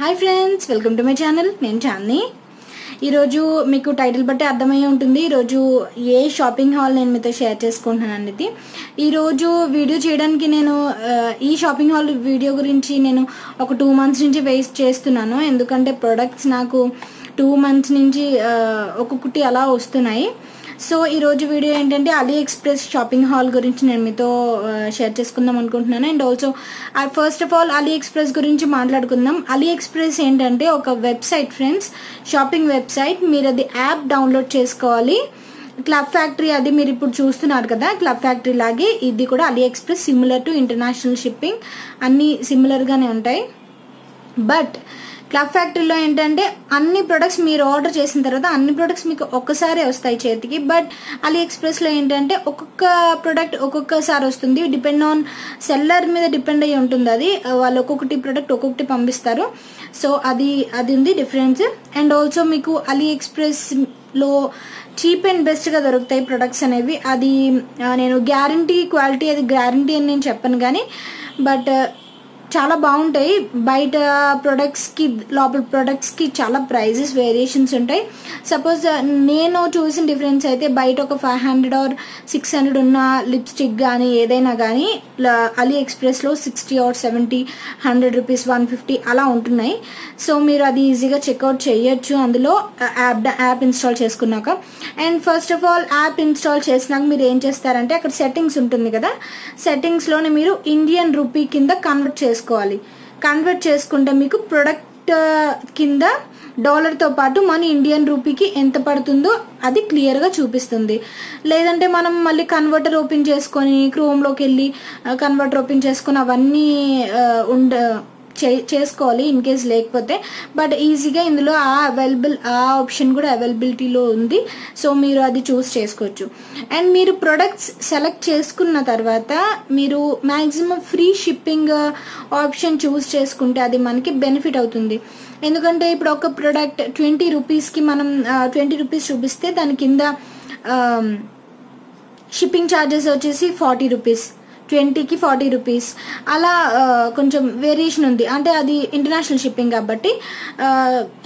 Hi friends welcome to my channel నేను చాంది. ఈరోజు మీకు టైటిల్ బట్టి అర్థమయ్యే ఉంటుంది. ఈరోజు ఏ షాపింగ్ హాల్ నేను మీతో షేర్ చేసుకుంటున్నాను అనేది. ఈరోజు వీడియో చేయడానికి నేను ఈ షాపింగ్ హాల్ వీడియో గురించి నేను ఒక టూ మంత్స్ నుంచి వేస్ట్ చేస్తున్నాను. ఎందుకంటే ప్రొడక్ట్స్ నాకు టూ మంత్స్ నుంచి ఒక్కొక్కటి అలా వస్తున్నాయి. సో ఈరోజు వీడియో ఏంటంటే అలీ ఎక్స్ప్రెస్ షాపింగ్ హాల్ గురించి నేను మీతో షేర్ చేసుకుందాం అనుకుంటున్నాను. And also first of all Ali Express గురించి మాట్లాడుకుందాం. అలీ ఎక్స్ప్రెస్ ఏంటంటే ఒక వెబ్సైట్ ఫ్రెండ్స్ షాపింగ్ వెబ్సైట్. మీరు అది యాప్ డౌన్లోడ్ చేసుకోవాలి. క్లబ్ ఫ్యాక్టరీ అది మీరు ఇప్పుడు చూస్తున్నారు కదా క్లబ్ ఫ్యాక్టరీ లాగే ఇది కూడా Ali Express similar to international shipping అన్నీ సిమిలర్గానే ఉంటాయి. బట్ క్లబ్ ఫ్యాక్టరీలో ఏంటంటే అన్ని ప్రొడక్ట్స్ మీరు ఆర్డర్ చేసిన తర్వాత అన్ని ప్రొడక్ట్స్ మీకు ఒక్కసారే వస్తాయి చేతికి. బట్ అలీ ఎక్స్ప్రెస్లో ఏంటంటే ఒక్కొక్క ప్రొడక్ట్ ఒక్కొక్కసారి వస్తుంది. డిపెండ్ ఆన్ సెల్లర్ మీద డిపెండ్ అయ్యి ఉంటుంది అది. వాళ్ళు ఒక్కొక్కటి ప్రొడక్ట్ ఒక్కొక్కటి పంపిస్తారు. సో అది అది ఉంది డిఫరెన్స్ అండ్ ఆల్సో మీకు అలీ ఎక్స్ప్రెస్లో చీప్ అండ్ బెస్ట్గా దొరుకుతాయి ప్రొడక్ట్స్ అనేవి. అది నేను గ్యారంటీ క్వాలిటీ అది గ్యారంటీ అని నేను చెప్పను కానీ బట్ చాలా బాగుంటాయి. బయట ప్రొడక్ట్స్కి లోపల ప్రొడక్ట్స్కి చాలా ప్రైజెస్ వేరియేషన్స్ ఉంటాయి. సపోజ్ uh, నేను చూసిన డిఫరెన్స్ అయితే బయట ఒక five hundred or six hundred ఉన్న లిప్స్టిక్ కానీ ఏదైనా కానీ అలీ ఎక్స్ప్రెస్లో sixty or seventy hundred rupees one fifty అలా ఉంటున్నాయి. సో మీరు అది ఈజీగా చెక్అవుట్ చేయొచ్చు. అందులో యాప్ యాప్ ఇన్స్టాల్ చేసుకున్నాక. And first of all app install చేసినాక మీరు ఏం చేస్తారంటే అక్కడ సెట్టింగ్స్ ఉంటుంది కదా? సెట్టింగ్స్లోనే మీరు ఇండియన్ రూపీ కింద కన్వర్ట్ చేస్తారు చేసుకోవాలి. కన్వర్ట్ చేసుకుంటే మీకు ప్రొడక్ట్ కింద డాలర్తో పాటు మన ఇండియన్ రూపీకి ఎంత పడుతుందో అది క్లియర్గా చూపిస్తుంది. లేదంటే మనం మళ్ళీ కన్వర్టర్ ఓపెన్ చేసుకొని క్రోమ్లోకి వెళ్ళి కన్వర్టర్ ఓపెన్ చేసుకొని అవన్నీ ఉండ చేసుకోవాలి ఇన్ కేస్ లేకపోతే. బట్ ఈజీగా ఇందులో ఆ అవైలబుల్ ఆ ఆప్షన్ కూడా అవైలబిలిటీలో ఉంది. సో మీరు అది చూస్ చేసుకోవచ్చు. అండ్ మీరు ప్రొడక్ట్స్ సెలెక్ట్ చేసుకున్న తర్వాత మీరు maximum free shipping option choose చేసుకుంటే అది మనకి బెనిఫిట్ అవుతుంది. ఎందుకంటే ఇప్పుడు ఒక ప్రోడక్ట్ ట్వంటీ రూపీస్కి మనం uh, ట్వంటీ రూపీస్ చూపిస్తే దాని కింద um, షిప్పింగ్ ఛార్జెస్ వచ్చేసి ఫార్టీ రూపీస్ ట్వంటీకి ఫార్టీ రూపీస్. అలా కొంచెం వేరియేషన్ ఉంది. అంటే అది ఇంటర్నేషనల్ షిప్పింగ్ కాబట్టి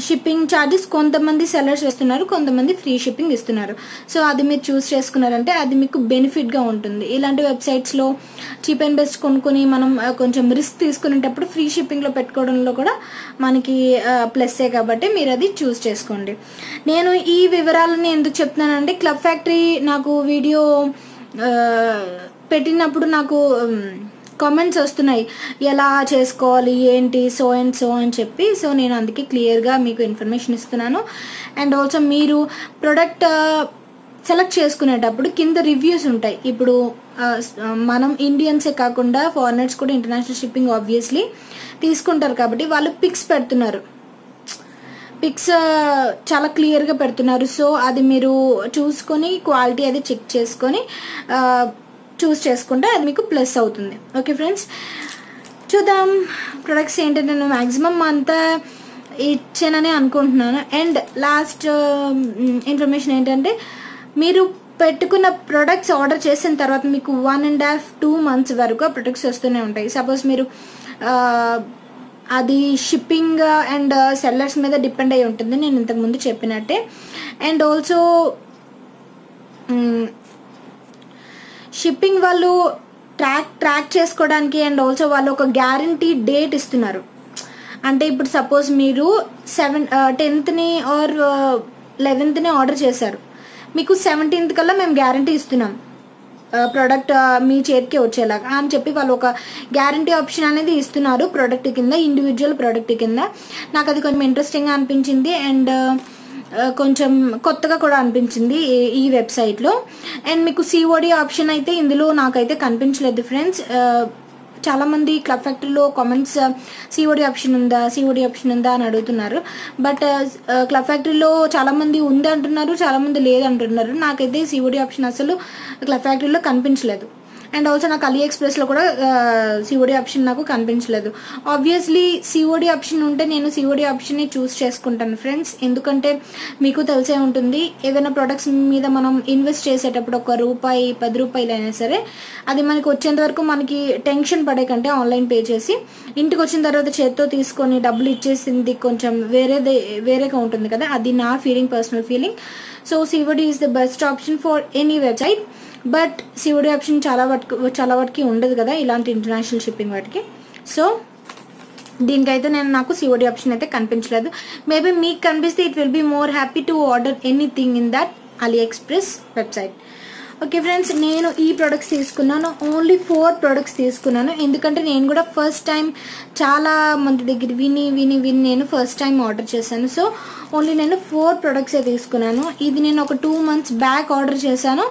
షిప్పింగ్ ఛార్జెస్ కొంతమంది సెల్లర్స్ వేస్తున్నారు కొంతమంది ఫ్రీ షిప్పింగ్ ఇస్తున్నారు. సో అది మీరు చూస్ చేసుకున్నారంటే అది మీకు బెనిఫిట్గా ఉంటుంది. ఇలాంటి వెబ్సైట్స్లో చీప్ అండ్ బెస్ట్ కొనుక్కొని మనం కొంచెం రిస్క్ తీసుకునేటప్పుడు ఫ్రీ షిప్పింగ్లో పెట్టుకోవడంలో కూడా మనకి ప్లస్సే కాబట్టి మీరు అది చూస్ చేసుకోండి. నేను ఈ వివరాలని ఎందుకు చెప్తున్నానంటే క్లబ్ ఫ్యాక్టరీ నాకు వీడియో పెట్టినప్పుడు నాకు కామెంట్స్ వస్తున్నాయి. ఎలా చేసుకోవాలి ఏంటి సో అండ్ సో అని చెప్పి. సో నేను అందుకే క్లియర్గా మీకు ఇన్ఫర్మేషన్ ఇస్తున్నాను. అండ్ ఆల్సో మీరు ప్రొడక్ట్ సెలెక్ట్ చేసుకునేటప్పుడు కింద రివ్యూస్ ఉంటాయి. ఇప్పుడు మనం ఇండియన్సే కాకుండా ఫారినర్స్ కూడా ఇంటర్నేషనల్ షిప్పింగ్ ఆబ్వియస్లీ తీసుకుంటారు కాబట్టి వాళ్ళు పిక్స్ పెడుతున్నారు. పిక్స్ చాలా క్లియర్గా పెడుతున్నారు. సో అది మీరు చూసుకొని క్వాలిటీ అది చెక్ చేసుకొని చూస్ చేసుకుంటే అది మీకు ప్లస్ అవుతుంది. ఓకే ఫ్రెండ్స్ చూద్దాం. ప్రొడక్ట్స్ ఏంటంటే నేను మ్యాక్సిమం అంతా ఇచ్చానని అనుకుంటున్నాను. అండ్ లాస్ట్ ఇన్ఫర్మేషన్ ఏంటంటే మీరు పెట్టుకున్న ప్రొడక్ట్స్ ఆర్డర్ చేసిన తర్వాత మీకు one and half two months వరకు ఆ ప్రొడక్ట్స్ వస్తూనే ఉంటాయి. సపోజ్ మీరు అది షిప్పింగ్ అండ్ సెల్లర్స్ మీద డిపెండ్ అయి ఉంటుంది. నేను ఇంతకుముందు చెప్పినట్టే. అండ్ ఆల్సో షిప్పింగ్ వాళ్ళు ట్రాక్ ట్రాక్ చేసుకోవడానికి అండ్ ఆల్సో వాళ్ళు ఒక గ్యారంటీ డేట్ ఇస్తున్నారు. అంటే ఇప్పుడు సపోజ్ మీరు సెవెన్ టెన్త్ని ఆర్ లెవెన్త్ని ఆర్డర్ చేశారు. మీకు సెవెంటీన్త్ కల్లా మేము గ్యారంటీ ఇస్తున్నాం. Uh, ప్రోడక్ట్ uh, మీ చేతికి వచ్చేలాగా అని చెప్పి వాళ్ళు ఒక గ్యారంటీ ఆప్షన్ అనేది ఇస్తున్నారు ప్రోడక్ట్ కింద ఇండివిజువల్ ప్రోడక్ట్ కింద. నాకు అది కొంచెం ఇంట్రెస్టింగ్గా అనిపించింది. అండ్ uh, కొంచెం కొత్తగా కూడా అనిపించింది ఈ- వెబ్సైట్లో. అండ్ మీకు సిఓడి ఆప్షన్ అయితే ఇందులో నాకైతే కనిపించలేదు ఫ్రెండ్స్. చాలామంది క్లబ్ ఫ్యాక్టరీలో కామెంట్స్ సిఓడి ఆప్షన్ ఉందా సిఓడి ఆప్షన్ ఉందా అని అడుగుతున్నారు. బట్ క్లబ్ ఫ్యాక్టరీలో చాలామంది ఉంది అంటున్నారు చాలామంది లేదు అంటున్నారు నాకైతే సిఓడి ఆప్షన్ అసలు క్లబ్ ఫ్యాక్టరీలో కనిపించలేదు. అండ్ ఆల్సో నాకు అలీ ఎక్స్ప్రెస్లో కూడా సిఓడి ఆప్షన్ నాకు కనిపించలేదు. ఆబ్వియస్లీ సిఓడి ఆప్షన్ ఉంటే నేను సిఓడి ఆప్షన్ని చూస్ చేసుకుంటాను ఫ్రెండ్స్ ఎందుకంటే మీకు తెలిసే ఉంటుంది ఏదైనా ప్రొడక్ట్స్ మీద మనం ఇన్వెస్ట్ చేసేటప్పుడు ఒక రూపాయి పది రూపాయలు అయినా సరే అది మనకి వచ్చేంత వరకు మనకి టెన్షన్ పడే కంటే ఆన్లైన్ పే చేసి ఇంటికి వచ్చిన తర్వాత చేత్తో తీసుకొని డబ్బులు ఇచ్చేసింది కొంచెం వేరేదే వేరేగా ఉంటుంది కదా అది నా feeling personal feeling so COD is the best option for any website but COD option చాలా వాటికి చాలా వాటికి ఉండదు కదా ఇలాంటి ఇంటర్నేషనల్ షిప్పింగ్ వాటికి. సో దీనికైతే నేను నాకు సిఓడి ఆప్షన్ అయితే కనిపించలేదు. మేబీ మీకు కనిపిస్తే it will be more happy to order anything in that Ali Express website okay friends నేను ఈ ప్రొడక్ట్స్ తీసుకున్నాను. ఓన్లీ ఫోర్ ప్రొడక్ట్స్ తీసుకున్నాను. ఎందుకంటే నేను కూడా ఫస్ట్ టైం చాలా మంది దగ్గర విని విని విని నేను ఫస్ట్ టైం ఆర్డర్ చేశాను. సో ఓన్లీ నేను ఫోర్ ప్రొడక్ట్సే తీసుకున్నాను. ఇది నేను ఒక టూ మంత్స్ బ్యాక్ ఆర్డర్ చేశాను.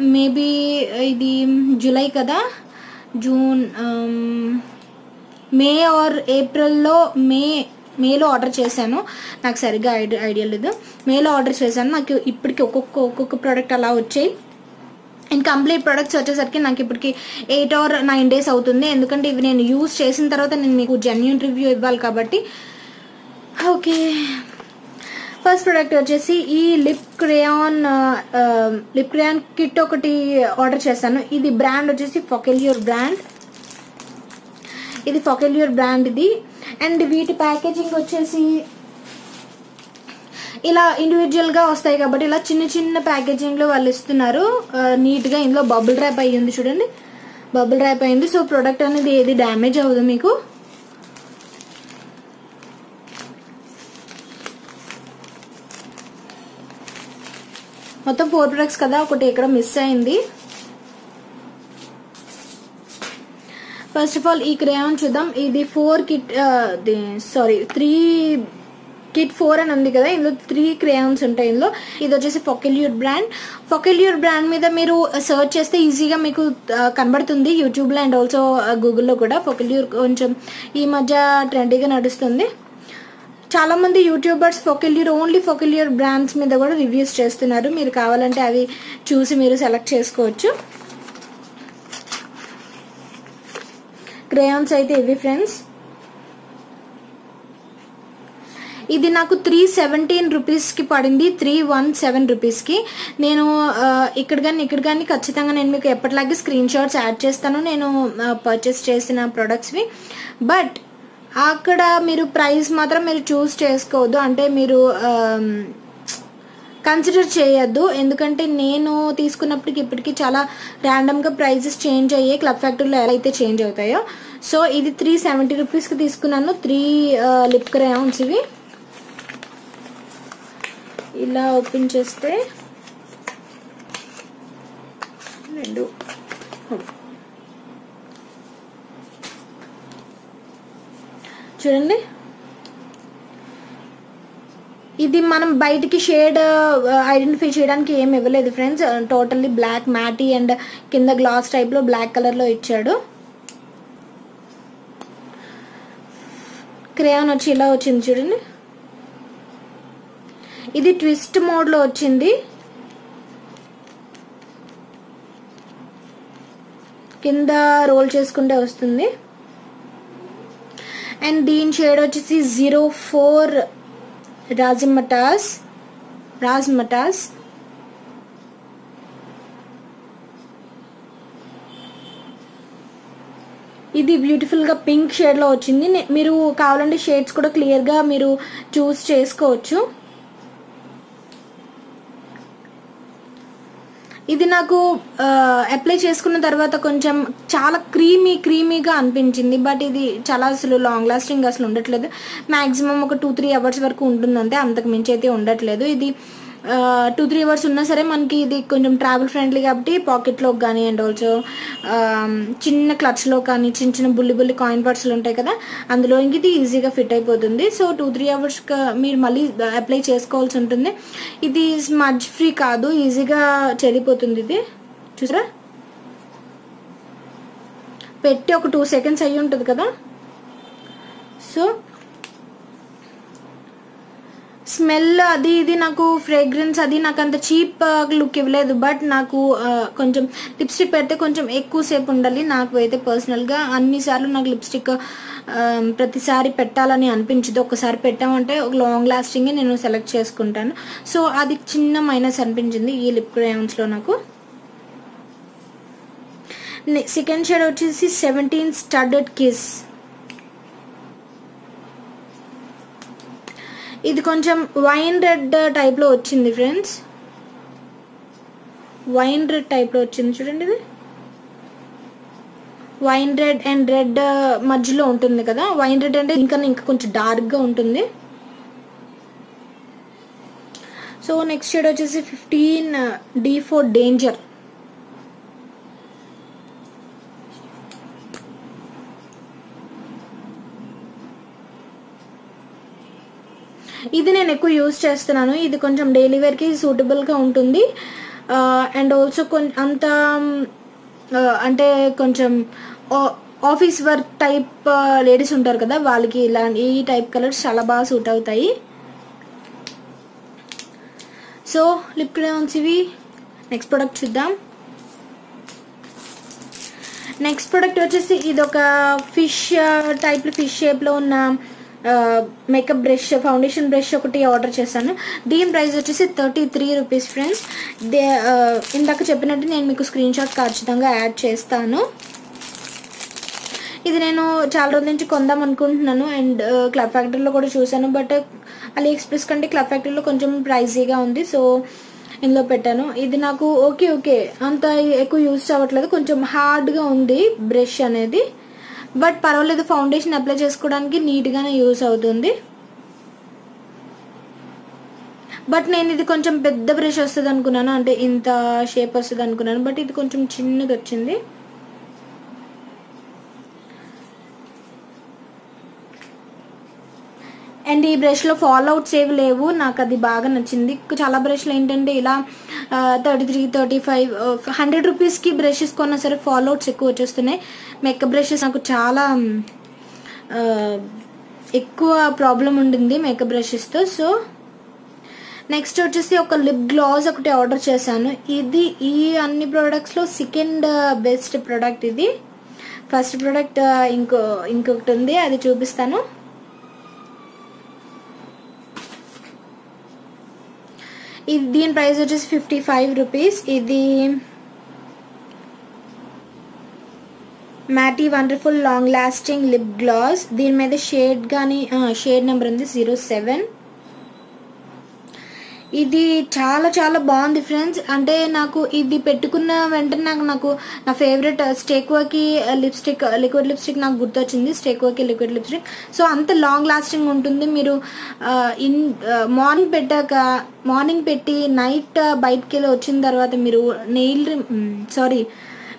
మేబీ ఇది జూలై కదా? జూన్ మే ఆర్ ఏప్రిల్లో మే మేలో ఆర్డర్ చేశాను. నాకు సరిగ్గా ఐడియా ఐడియా లేదు. మేలో ఆర్డర్ చేశాను. నాకు ఇప్పటికి ఒక్కొక్క ఒక్కొక్క ప్రోడక్ట్ అలా వచ్చాయి. అండ్ కంప్లీట్ ప్రొడక్ట్స్ వచ్చేసరికి నాకు ఇప్పటికి ఎయిట్ ఆర్ నైన్ డేస్ అవుతుంది. ఎందుకంటే ఇవి నేను యూజ్ చేసిన తర్వాత నేను మీకు జెన్యున్ రివ్యూ ఇవ్వాలి కాబట్టి. ఓకే. ఫస్ట్ ప్రోడక్ట్ వచ్చేసి ఈ lip crayon lip crayon kit ఒకటి ఆర్డర్ చేశాను. ఇది బ్రాండ్ వచ్చేసి ఫొకెలియర్ బ్రాండ్. ఇది ఫొకెలియర్ బ్రాండ్ ఇది. అండ్ వీటి ప్యాకేజింగ్ వచ్చేసి ఇలా ఇండివిజువల్గా వస్తాయి కాబట్టి ఇలా చిన్న చిన్న ప్యాకేజింగ్లో వాళ్ళు ఇస్తున్నారు. నీట్గా ఇందులో బబుల్ ర్యాప్ అయ్యింది చూడండి. బబుల్ ర్యాప్ అయింది సో ప్రోడక్ట్ అనేది ఏది డ్యామేజ్ అవ్వదు మీకు. మొత్తం ఫోర్ ప్రొడక్ట్స్ కదా ఒకటి ఇక్కడ మిస్ అయింది. ఫస్ట్ ఆఫ్ ఆల్ ఈ క్రేయాన్ చూద్దాం. ఇది four kit sorry three kit four అని ఉంది కదా ఇందులో త్రీ క్రేయాన్స్ ఉంటాయి ఇందులో. ఇది వచ్చేసి ఫొకెల్యూర్ బ్రాండ్ ఫొకెల్యూర్ బ్రాండ్ మీద మీరు సర్చ్ చేస్తే ఈజీగా మీకు కనబడుతుంది యూట్యూబ్లో అండ్ ఆల్సో గూగుల్లో కూడా. ఫొకెల్యూర్ కొంచెం ఈ మధ్య ట్రెండీగా నడుస్తుంది. చాలామంది YouTubers Focallure only Focallure brands మీద కూడా రివ్యూస్ చేస్తున్నారు. మీరు కావాలంటే అవి చూసి మీరు సెలెక్ట్ చేసుకోవచ్చు. క్రేయాన్స్ అయితే ఇవి ఫ్రెండ్స్ ఇది నాకు త్రీ సెవెంటీన్ రూపీస్కి పడింది. త్రీ వన్ సెవెన్ రూపీస్కి నేను ఇక్కడ కానీ ఇక్కడ కానీ ఖచ్చితంగా నేను మీకు ఎప్పటిలాగే స్క్రీన్ షాట్స్ యాడ్ చేస్తాను. నేను పర్చేస్ చేసిన ప్రొడక్ట్స్వి బట్ అక్కడ మీరు ప్రైస్ మాత్రం మీరు చూస్ చేసుకోవద్దు. అంటే మీరు కన్సిడర్ చేయొద్దు. ఎందుకంటే నేను తీసుకున్నప్పటికి ఇప్పటికి చాలా ర్యాండమ్గా ప్రైజెస్ చేంజ్ అయ్యాయి క్లబ్ ఫ్యాక్టరీలో ఎలా అయితే చేంజ్ అవుతాయో. సో ఇది త్రీ సెవెంటీ రూపీస్కి తీసుకున్నాను. త్రీ లిప్ క్రయాన్స్ ఇవి. ఇలా ఓపెన్ చేస్తే రెండు. చూడండి. ఇది మనం బయటికి షేడ్ ఐడెంటిఫై చేయడానికి ఏం ఇవ్వలేదు friends totally black matte and కింద గ్లాస్ టైప్లో బ్లాక్ కలర్లో ఇచ్చాడు. క్రేయాన్ వచ్చి ఇలా వచ్చింది చూడండి. ఇది ట్విస్ట్ మోడ్లో వచ్చింది. కింద రోల్ చేసుకుంటే వస్తుంది. అండ్ దీని షేడ్ వచ్చేసి జీరో ఫోర్ రాజమటాస్ రాజ్మటాస్ ఇది బ్యూటిఫుల్గా పింక్ షేడ్లో వచ్చింది. మీరు కావాలంటే షేడ్స్ కూడా క్లియర్గా మీరు చూస్ చేసుకోవచ్చు. ఇది నాకు అప్లై చేసుకున్న తర్వాత కొంచెం చాలా క్రీమీ క్రీమీగా అనిపించింది. బట్ ఇది చాలా అసలు లాంగ్ లాస్టింగ్ అసలు ఉండట్లేదు. మ్యాక్సిమం ఒక టూ త్రీ అవర్స్ వరకు ఉంటుందంటే అంతకు మించి అయితే ఉండట్లేదు. ఇది టూ త్రీ అవర్స్ ఉన్నా సరే మనకి ఇది కొంచెం ట్రావెల్ ఫ్రెండ్లీ కాబట్టి పాకెట్లో కానీ అండ్ ఆల్సో చిన్న క్లచ్లో కానీ చిన్న చిన్న బుల్లి బుల్లి కాయిన్ పర్స్లు ఉంటాయి కదా అందులో ఇది ఈజీగా ఫిట్ అయిపోతుంది. సో టూ త్రీ అవర్స్ మీరు మళ్ళీ అప్లై చేసుకోవాల్సి ఉంటుంది. ఇది స్మజ్ ఫ్రీ కాదు ఈజీగా చెడిపోతుంది ఇది. చూసారా? పెట్టి ఒక టూ సెకండ్స్ అయ్యి ఉంటుంది కదా. సో స్మెల్ అది ఇది నాకు ఫ్రేగ్రెన్స్ అది నాకు అంత చీప్ లుక్ uh, ఇవ్వలేదు. బట్ నాకు uh, కొంచెం లిప్స్టిక్ పెడితే కొంచెం ఎక్కువసేపు ఉండాలి. నాకు అయితే పర్సనల్గా అన్నిసార్లు నాకు లిప్స్టిక్ um, ప్రతిసారి పెట్టాలని అనిపించదు. ఒకసారి పెట్టామంటే ఒక లాంగ్ లాస్టింగ్ నేను సెలెక్ట్ చేసుకుంటాను. సో అది చిన్న మైనస్ అనిపించింది ఈ లిప్ క్రేయాన్స్లో నాకు. సెకండ్ షేడ్ వచ్చేసి సెవెంటీన్ స్టడెడ్ కిస్ ఇది కొంచెం వైన్ రెడ్ టైప్లో వచ్చింది ఫ్రెండ్స్. వైన్ రెడ్ టైప్లో వచ్చింది చూడండి ఇది. వైన్ రెడ్ అండ్ రెడ్ మధ్యలో ఉంటుంది కదా. వైన్ రెడ్ అంటే ఇంకా ఇంకా కొంచెం డార్క్గా ఉంటుంది. సో నెక్స్ట్ షేడ్ వచ్చేసి ఫిఫ్టీన్ డి ఫోర్ డేంజర్. ఇది నేను ఎక్కువ యూజ్ చేస్తున్నాను. ఇది కొంచెం డైలీ వేర్కి సూటబుల్గా ఉంటుంది. అండ్ ఆల్సో కొంచెం అంత అంటే కొంచెం ఆఫీస్ వర్క్ టైప్ లేడీస్ ఉంటారు కదా వాళ్ళకి ఇలా ఈ టైప్ కలర్స్ చాలా బాగా సూట్ అవుతాయి. సో లిప్ క్రేయాన్స్ ఇవి. నెక్స్ట్ ప్రోడక్ట్ చూద్దాం. నెక్స్ట్ ప్రోడక్ట్ వచ్చేసి ఇది ఒక ఫిష్ టైప్ ఫిష్ షేప్లో ఉన్న మేకప్ బ్రష్ ఫౌండేషన్ బ్రష్ ఒకటి ఆర్డర్ చేశాను. దీని ప్రైస్ వచ్చేసి thirty three rupees friends they ఇందాక చెప్పినట్టు నేను మీకు స్క్రీన్ షాట్ ఖచ్చితంగా యాడ్ చేస్తాను. ఇది నేను చాలా రోజుల నుంచి కొందాం అనుకుంటున్నాను అండ్ క్లబ్ ఫ్యాక్టరీలో కూడా చూశాను బట్ అలీ ఎక్స్ప్రెస్ కంటే క్లబ్ ఫ్యాక్టరీలో కొంచెం ప్రైజీగా ఉంది సో ఇందులో పెట్టాను. ఇది నాకు ఓకే ఓకే అంత ఎక్కువ యూజ్ అవ్వట్లేదు. కొంచెం హార్డ్గా ఉంది బ్రష్ అనేది. బట్ పర్వాలేదు ఫౌండేషన్ అప్లై చేసుకోవడానికి నీట్గానే యూస్ అవుతుంది. బట్ నేను ఇది కొంచెం పెద్ద బ్రష్ వస్తుంది అనుకున్నాను అంటే ఇంత షేప్ వస్తుంది అనుకున్నాను బట్ ఇది కొంచెం చిన్నది వచ్చింది. అండ్ ఈ బ్రష్లో ఫాల్ అవుట్స్ ఏవి లేవు. నాకు అది బాగా నచ్చింది. చాలా బ్రష్లు ఏంటంటే ఇలా thirty three thirty five hundred రూపీస్కి బ్రషెస్ కొన్నా సరే ఫాల్ అవుట్స్ ఎక్కువ వచ్చేస్తున్నాయి. మేకప్ బ్రషెస్ నాకు చాలా ఎక్కువ ప్రాబ్లం ఉండింది మేకప్ బ్రషెస్తో సో నెక్స్ట్ వచ్చేసి ఒక లిప్ గ్లాస్ ఒకటి ఆర్డర్ చేశాను. ఇది ఈ అన్ని ప్రోడక్ట్స్లో సెకండ్ బెస్ట్ ప్రోడక్ట్ ఇది. ఫస్ట్ ప్రోడక్ట్ ఇంకో ఇంకొకటి ఉంది. అది చూపిస్తాను. ఇది దీని ప్రైస్ వచ్చేసి ఫిఫ్టీ ఫైవ్ రూపీస్. ఇది matte wonderful long lasting lip gloss. దీని మీద షేడ్ కానీ షేడ్ నెంబర్ ఉంది జీరో సెవెన్. ఇది చాలా చాలా బాగుంది ఫ్రెండ్స్. అంటే నాకు ఇది పెట్టుకున్న వెంటనే నాకు నాకు నా ఫేవరెట్ స్టేక్వాకి లిప్స్టిక్ లిక్విడ్ లిప్స్టిక్ నాకు గుర్తొచ్చింది. స్టేక్వాకి లిక్విడ్ లిప్స్టిక్ సో అంత లాంగ్ లాస్టింగ్ ఉంటుంది. మీరు uh, ఇన్ మార్నింగ్ uh, పెట్టాక మార్నింగ్ పెట్టి నైట్ uh, బయటికి వెళ్ళి వచ్చిన తర్వాత మీరు నెయిల్ సారీ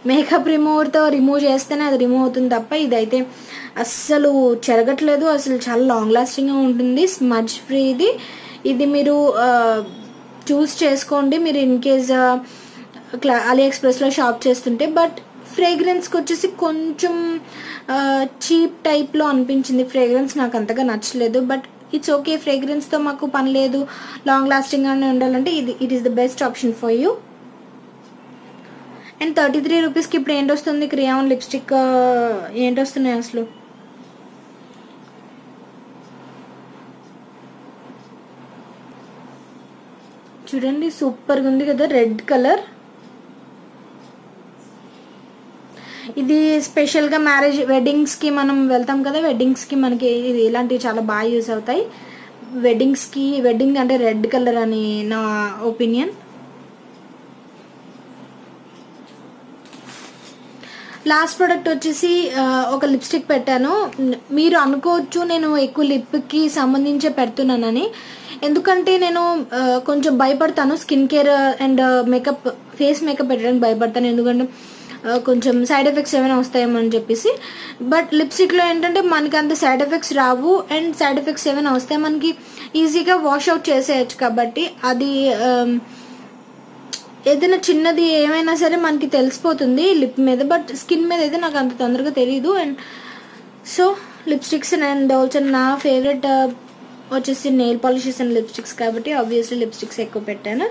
మేకప్ రిమూవర్తో రిమూవ్ చేస్తేనే అది రిమూవ్ అవుతుంది తప్ప ఇదైతే అస్సలు చెరగట్లేదు. అసలు చాలా లాంగ్ లాస్టింగ్గా ఉంటుంది. స్మజ్ ఫ్రీ ఇది మీరు చూస్ చేసుకోండి. మీరు ఇన్ కేస్ క్లా అలీ ఎక్స్ప్రెస్లో షాప్ చేస్తుంటే బట్ ఫ్రేగ్రెన్స్కి వచ్చేసి కొంచెం చీప్ టైప్లో అనిపించింది ఫ్రేగ్రెన్స్ నాకు అంతగా నచ్చలేదు బట్ ఇట్స్ ఓకే ఫ్రేగ్రెన్స్తో మాకు పని లేదు. లాంగ్ లాస్టింగ్గానే ఉండాలంటే ఇది it is the best option for you and thirty three రూపీస్కి ఇప్పుడు ఏంటి వస్తుంది? క్రియాన్ లిప్స్టిక్ ఏంటి వస్తున్నాయి అసలు? చూడండి సూపర్గా ఉంది కదా రెడ్ కలర్ ఇది స్పెషల్గా మ్యారేజ్ వెడ్డింగ్స్కి మనం వెళ్తాం కదా వెడ్డింగ్స్కి మనకి ఇది ఇలాంటివి చాలా బాగా యూస్ అవుతాయి. వెడ్డింగ్స్కి వెడ్డింగ్ అంటే రెడ్ కలర్ అని నా ఒపీనియన్ లాస్ట్ ప్రోడక్ట్ వచ్చేసి ఒక లిప్స్టిక్ పెట్టాను. మీరు అనుకోవచ్చు నేను ఎక్కువ లిప్కి సంబంధించే పెడుతున్నానని. ఎందుకంటే నేను కొంచెం భయపడతాను. Skin care and makeup face makeup పెట్టడానికి భయపడతాను. ఎందుకంటే కొంచెం సైడ్ ఎఫెక్ట్స్ ఏమైనా వస్తాయేమో అని చెప్పేసి. బట్ లిప్స్టిక్లో ఏంటంటే మనకి అంత సైడ్ ఎఫెక్ట్స్ రావు. అండ్ సైడ్ ఎఫెక్ట్స్ ఏమైనా వస్తే మనకి ఈజీగా వాష్ అవుట్ చేసేయచ్చు కాబట్టి అది ఏదైనా చిన్నది ఏమైనా సరే మనకి తెలిసిపోతుంది లిప్ మీద. బట్ స్కిన్ మీద అయితే నాకు అంత తొందరగా తెలియదు and so lipsticks and also నా ఫేవరెట్ వచ్చేసి నెయిల్ పాలిషెస్ అండ్ లిప్స్టిక్స్ కాబట్టి ఆబ్వియస్లీ లిప్స్టిక్స్ ఎక్కువ పెట్టాను.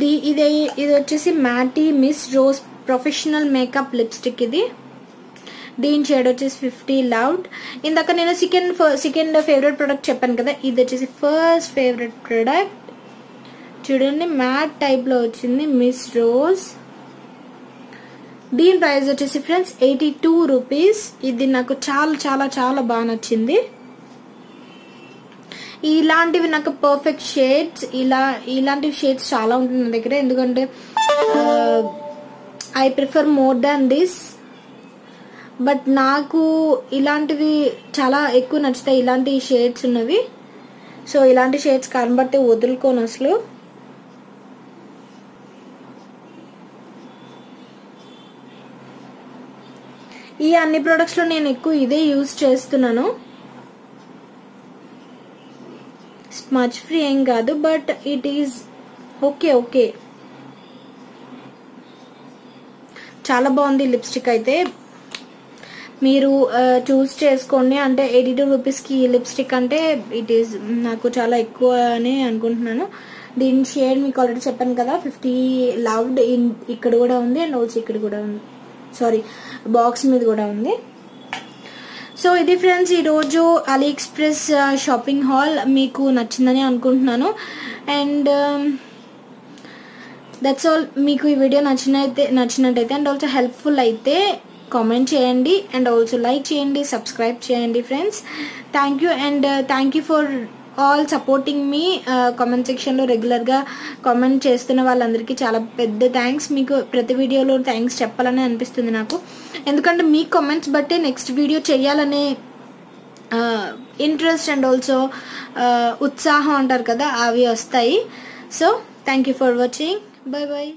ది ఇది ఇది వచ్చేసి matte Miss Rose professional makeup lipstick ఇది. దీని షేడ్ వచ్చేసి ఫిఫ్టీ లౌడ్ ఇందాక నేను సెకండ్ సెకండ్ ఫేవరెట్ ప్రోడక్ట్ చెప్పాను కదా ఇది వచ్చేసి ఫస్ట్ ఫేవరెట్ ప్రోడక్ట్ చూడండి మ్యాట్ టైప్లో వచ్చింది మిస్ రోజ్ దీని ప్రైస్ వచ్చేసి ఫ్రెండ్స్ ఎయిటీ టూ రూపీస్ ఇది నాకు చాలా చాలా చాలా బాగా నచ్చింది. ఇలాంటివి నాకు పర్ఫెక్ట్ షేడ్స్ ఇలా ఇలాంటి షేడ్స్ చాలా ఉంటుంది నా దగ్గర. ఎందుకంటే I prefer more than this but నాకు ఇలాంటివి చాలా ఎక్కువ నచ్చుతాయి. ఇలాంటి షేడ్స్ ఉన్నవి. సో ఇలాంటి షేడ్స్ కనబడితే వదులుకోను అసలు. ఈ అన్ని ప్రొడక్ట్స్లో నేను ఎక్కువ ఇదే యూజ్ చేస్తున్నాను. మచ్ ఫ్రీ ఏం కాదు but it is okay okay చాలా బాగుంది లిప్స్టిక్ అయితే. మీరు uh, చూస్ చేసుకోండి. అంటే ఎయిటీ టూ రూపీస్కి లిప్స్టిక్ అంటే ఇట్ ఈస్ నాకు చాలా ఎక్కువ అని అనుకుంటున్నాను. దీని షేడ్ మీకు ఆల్రెడీ చెప్పాను కదా ఫిఫ్టీ లవ్డ్ ఇన్ ఇక్కడ కూడా ఉంది అండ్ ఆల్సో ఇక్కడ కూడా ఉంది. సారీ బాక్స్ మీద కూడా ఉంది. సో ఇది ఫ్రెండ్స్ ఈరోజు అలీ ఎక్స్ప్రెస్ షాపింగ్ హాల్ మీకు నచ్చిందని అనుకుంటున్నాను. అండ్ దట్స్ ఆల్ మీకు ఈ వీడియో నచ్చినైతే నచ్చినట్టయితే అండ్ ఆల్సో హెల్ప్ఫుల్ అయితే కామెంట్ చేయండి. అండ్ ఆల్సో లైక్ చేయండి సబ్స్క్రైబ్ చేయండి friends thank you and thank you for all supporting me comment సెక్షన్లో రెగ్యులర్గా కామెంట్ చేస్తున్న వాళ్ళందరికీ చాలా పెద్ద థ్యాంక్స్ మీకు ప్రతి వీడియోలో థ్యాంక్స్ చెప్పాలని అనిపిస్తుంది నాకు. ఎందుకంటే మీ కామెంట్స్ బట్టే నెక్స్ట్ వీడియో చేయాలనే ఇంట్రెస్ట్ అండ్ ఆల్సో ఉత్సాహం అంటారు కదా అవి వస్తాయి. So thank you for watching bye bye